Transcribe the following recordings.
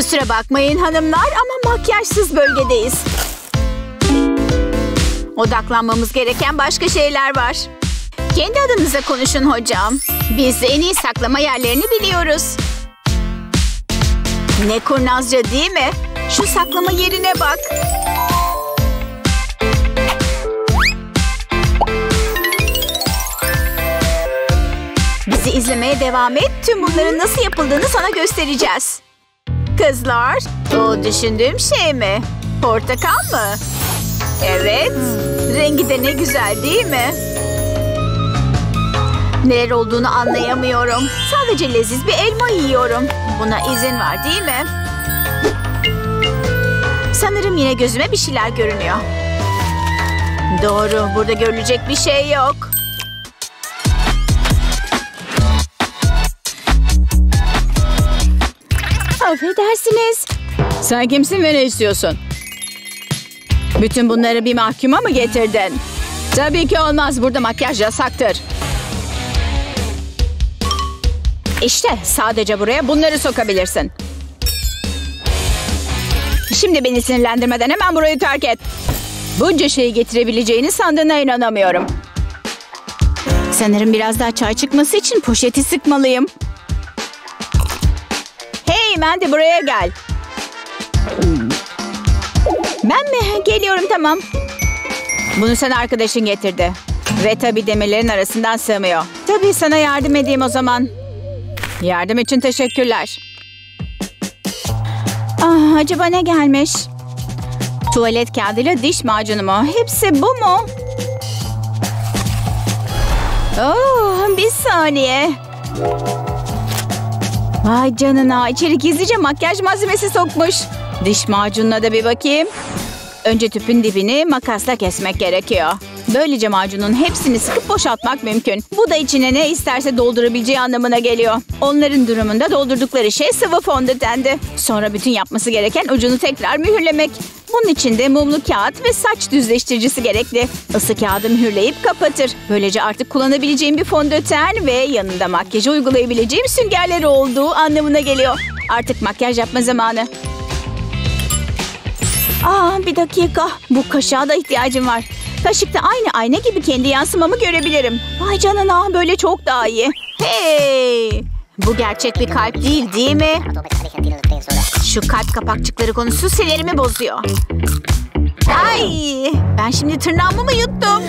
Kusura bakmayın hanımlar ama makyajsız bölgedeyiz. Odaklanmamız gereken başka şeyler var. Kendi adınıza konuşun hocam. Biz en iyi saklama yerlerini biliyoruz. Ne kurnazca değil mi? Şu saklama yerine bak. Bizi izlemeye devam et. Tüm bunların nasıl yapıldığını sana göstereceğiz. Kızlar, o düşündüğüm şey mi? Portakal mı? Evet. Rengi de ne güzel değil mi? Neler olduğunu anlayamıyorum. Sadece leziz bir elma yiyorum. Buna izin var değil mi? Sanırım yine gözüme bir şeyler görünüyor. Doğru, burada görülecek bir şey yok. Affedersiniz. Sen kimsin ve ne istiyorsun? Bütün bunları bir mahkuma mı getirdin? Tabii ki olmaz. Burada makyaj yasaktır. İşte sadece buraya bunları sokabilirsin. Şimdi beni sinirlendirmeden hemen burayı terk et. Bunca şeyi getirebileceğini sandığına inanamıyorum. Sanırım biraz daha çay çıkması için poşeti sıkmalıyım. Mandy buraya gel. Ben mi? Geliyorum tamam. Bunu sana arkadaşın getirdi. Ve tabii demirlerin arasından sığmıyor. Tabii sana yardım edeyim o zaman. Yardım için teşekkürler. Ah, acaba ne gelmiş? Tuvalet kağıdıyla diş macunu mu? Hepsi bu mu? Oh, bir saniye. Vay canına içeri gizlice makyaj malzemesi sokmuş. Diş macununa da bir bakayım. Önce tüpün dibini makasla kesmek gerekiyor. Böylece macunun hepsini sıkıp boşaltmak mümkün. Bu da içine ne isterse doldurabileceği anlamına geliyor. Onların durumunda doldurdukları şey sıvı fondötendi. Sonra bütün yapması gereken ucunu tekrar mühürlemek. Bunun için de mumlu kağıt ve saç düzleştiricisi gerekli. Isı kağıdı mühürleyip kapatır. Böylece artık kullanabileceğim bir fondöten ve yanında makyajı uygulayabileceğim süngerleri olduğu anlamına geliyor. Artık makyaj yapma zamanı. Aa bir dakika. Bu kaşığa da ihtiyacım var. Kaşıkta aynı ayna gibi kendi yansımamı görebilirim. Vay canına böyle çok daha iyi. Hey! Bu gerçek bir kalp değil değil mi? Şu kalp kapakçıkları konusu sinirimi bozuyor. Ay! Ben şimdi tırnağımı mı yuttum?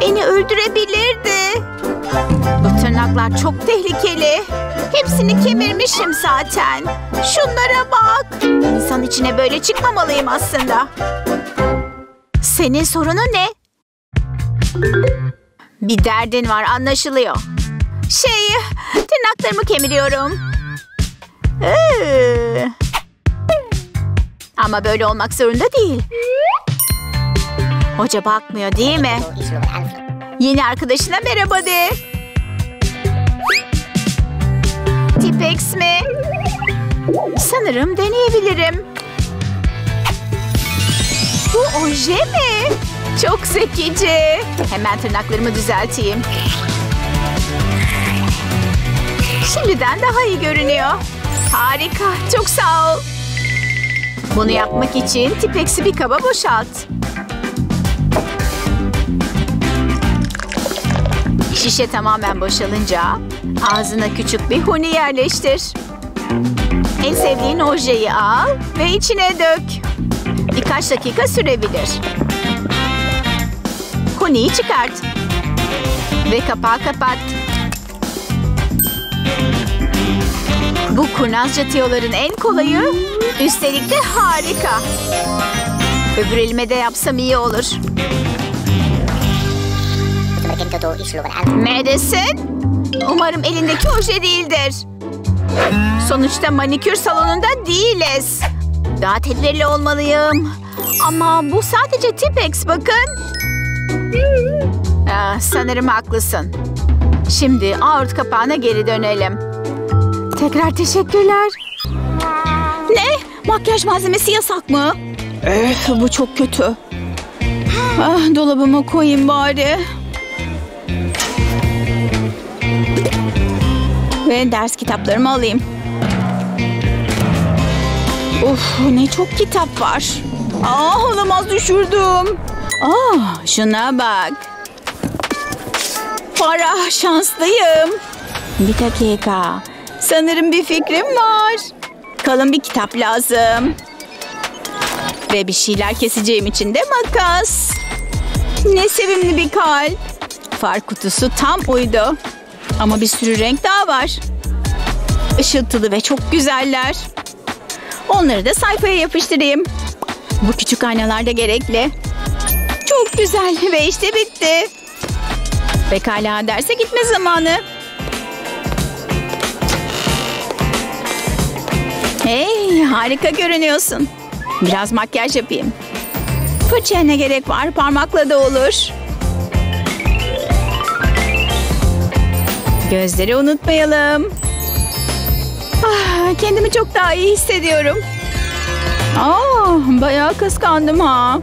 Beni öldürebilirdi. Bu tırnaklar çok tehlikeli. Hepsini kemirmişim zaten. Şunlara bak. İnsan içine böyle çıkmamalıyım aslında. Senin sorunun ne? Bir derdin var anlaşılıyor. Şey, tırnaklarımı kemiriyorum. Ee. Ama böyle olmak zorunda değil. Hoca bakmıyor değil mi? Yeni arkadaşına merhaba de. Tipex mi? Sanırım deneyebilirim. Bu oje mi? Çok zekice. Hemen tırnaklarımı düzelteyim. Şimdiden daha iyi görünüyor. Harika. Çok sağ ol. Bunu yapmak için Tipex'i bir kaba boşalt. Şişe tamamen boşalınca ağzına küçük bir huni yerleştir. En sevdiğin ojeyi al ve içine dök. Birkaç dakika sürebilir. Huniyi çıkart. Ve kapağı kapat. Bu kurnazca tiyoların en kolayı. Üstelik de harika. Öbür elime de yapsam iyi olur. Madison? Umarım elindeki oje değildir. Sonuçta manikür salonunda değiliz. Daha tedbirli olmalıyım. Ama bu sadece Tipex bakın. Ah, sanırım haklısın. Şimdi aort kapağına geri dönelim. Tekrar teşekkürler. Ne? Makyaj malzemesi yasak mı? Öf, bu çok kötü. Ah, dolabıma koyayım bari. Ve ders kitaplarımı alayım. Uf ne çok kitap var. Aa olamaz düşürdüm. Aa şuna bak. Para şanslıyım. Bir dakika. Sanırım bir fikrim var. Kalın bir kitap lazım. Ve bir şeyler keseceğim için de makas. Ne sevimli bir kalp. Far kutusu tam uydu. Ama bir sürü renk daha var. Işıltılı ve çok güzeller. Onları da sayfaya yapıştırayım. Bu küçük aynalar da gerekli. Çok güzel ve işte bitti. Pekala derse gitme zamanı. Hey harika görünüyorsun. Biraz makyaj yapayım. Fırçaya ne gerek var parmakla da olur. Gözleri unutmayalım. Ah, kendimi çok daha iyi hissediyorum. Aa, bayağı kıskandım ha.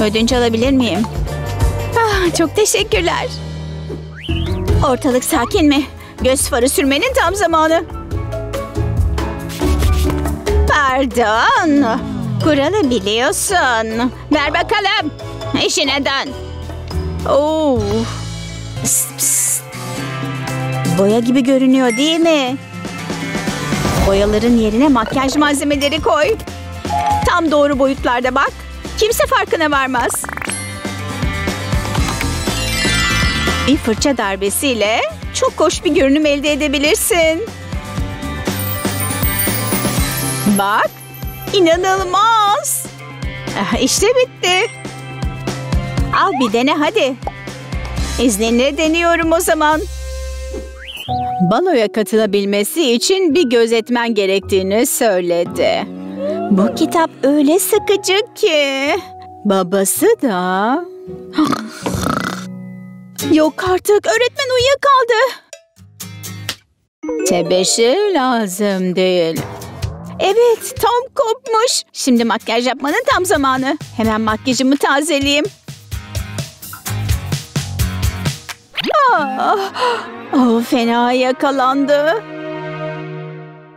Ödünç alabilir miyim? Ah, çok teşekkürler. Ortalık sakin mi? Göz farı sürmenin tam zamanı. Pardon. Kuralı biliyorsun. Ver bakalım. İşine dön. Oo. Psst, psst. Boya gibi görünüyor değil mi? Boyaların yerine makyaj malzemeleri koy. Tam doğru boyutlarda bak. Kimse farkına varmaz. Bir fırça darbesiyle çok hoş bir görünüm elde edebilirsin. Bak, inanılmaz. Ah, İşte bitti. Al bir dene hadi. İzninle deniyorum o zaman. Baloya katılabilmesi için bir gözetmen gerektiğini söyledi. Bu kitap öyle sıkıcı ki. Babası da... Yok artık öğretmen uyuyakaldı. Tebeşir lazım değil. Evet tam kopmuş. Şimdi makyaj yapmanın tam zamanı. Hemen makyajımı tazeleyeyim. Ah, oh, fena yakalandı.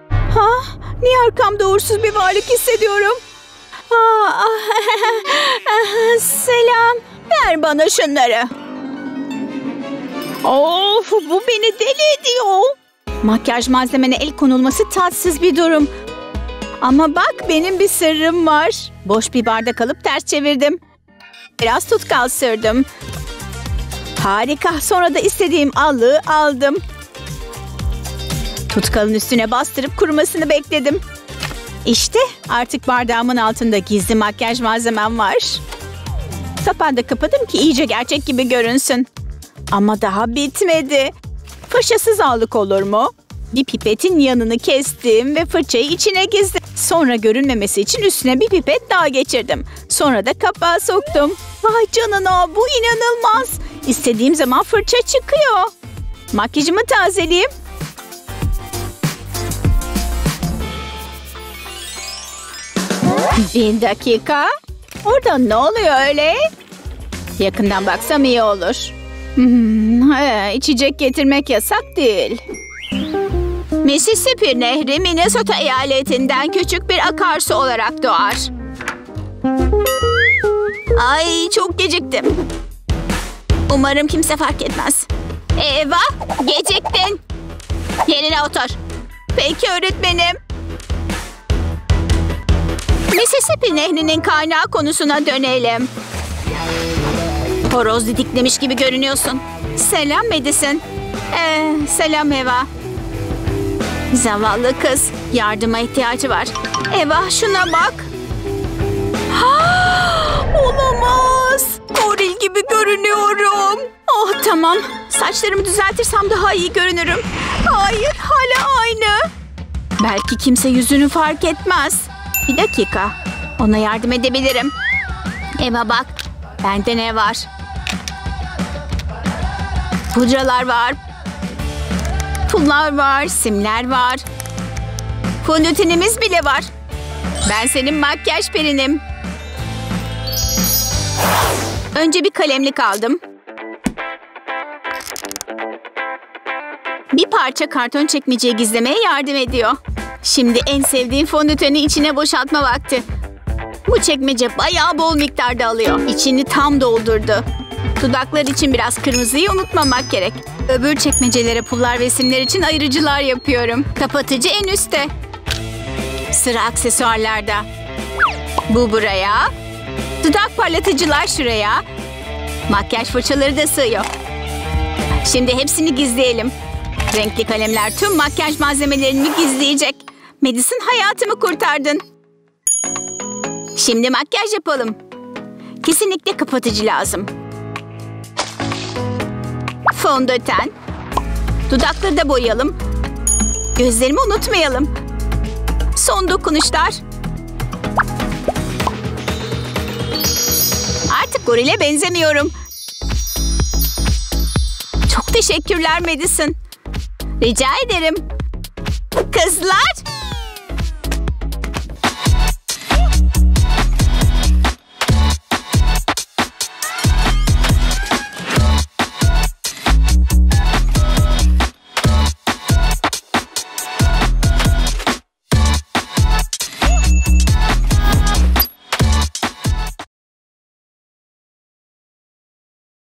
Ha, niye arkamda uğursuz bir varlık hissediyorum? Ah, ah, selam. Ver bana şunları. Of bu beni deli ediyor. Makyaj malzemene el konulması tatsız bir durum. Ama bak benim bir sırrım var. Boş bir bardak alıp ters çevirdim. Biraz tutkal sürdüm. Harika. Sonra da istediğim allığı aldım. Tutkalın üstüne bastırıp kurumasını bekledim. İşte artık bardağımın altında gizli makyaj malzemem var. Kapağı da kapadım ki iyice gerçek gibi görünsün. Ama daha bitmedi. Fırçasız allık olur mu? Bir pipetin yanını kestim ve fırçayı içine gizdim. Sonra görünmemesi için üstüne bir pipet daha geçirdim. Sonra da kapağı soktum. Vay canına bu inanılmaz. İstediğim zaman fırça çıkıyor. Makyajımı tazeleyeyim. Bir dakika. Orada ne oluyor öyle? Yakından baksam iyi olur. Hmm, içecek getirmek yasak değil. Mississippi Nehri Minnesota eyaletinden küçük bir akarsu olarak doğar. Ay çok geciktim. Umarım kimse fark etmez. Eva geciktin. Yerine otur. Peki öğretmenim. Mississippi Nehri'nin kaynağı konusuna dönelim. Horoz didiklemiş gibi görünüyorsun. Selam Madison. Ee, selam Eva. Zavallı kız. Yardıma ihtiyacı var. Eva şuna bak. Ha, olamaz. Goril gibi görünüyorum. Oh tamam. Saçlarımı düzeltirsem daha iyi görünürüm. Hayır hala aynı. Belki kimse yüzünü fark etmez. Bir dakika. Ona yardım edebilirim. Eva bak. Bende ne var? Pudralar var. Pullar var, simler var. Fondötenimiz bile var. Ben senin makyaj perinim. Önce bir kalemlik aldım. Bir parça karton çekmeceyi gizlemeye yardım ediyor. Şimdi en sevdiğim fondöteni içine boşaltma vakti. Bu çekmece bayağı bol miktarda alıyor. İçini tam doldurdu. Dudaklar için biraz kırmızıyı unutmamak gerek. Öbür çekmecelere pullar ve simler için ayırıcılar yapıyorum. Kapatıcı en üstte. Sıra aksesuarlarda. Bu buraya. Dudak parlatıcılar şuraya. Makyaj fırçaları da sığıyor. Şimdi hepsini gizleyelim. Renkli kalemler tüm makyaj malzemelerimi gizleyecek. Madison hayatımı kurtardın. Şimdi makyaj yapalım. Kesinlikle kapatıcı lazım. Fondöten. Dudakları da boyayalım. Gözlerimi unutmayalım. Son dokunuşlar. Artık gorile benzemiyorum. Çok teşekkürler Madison. Rica ederim. Kızlar!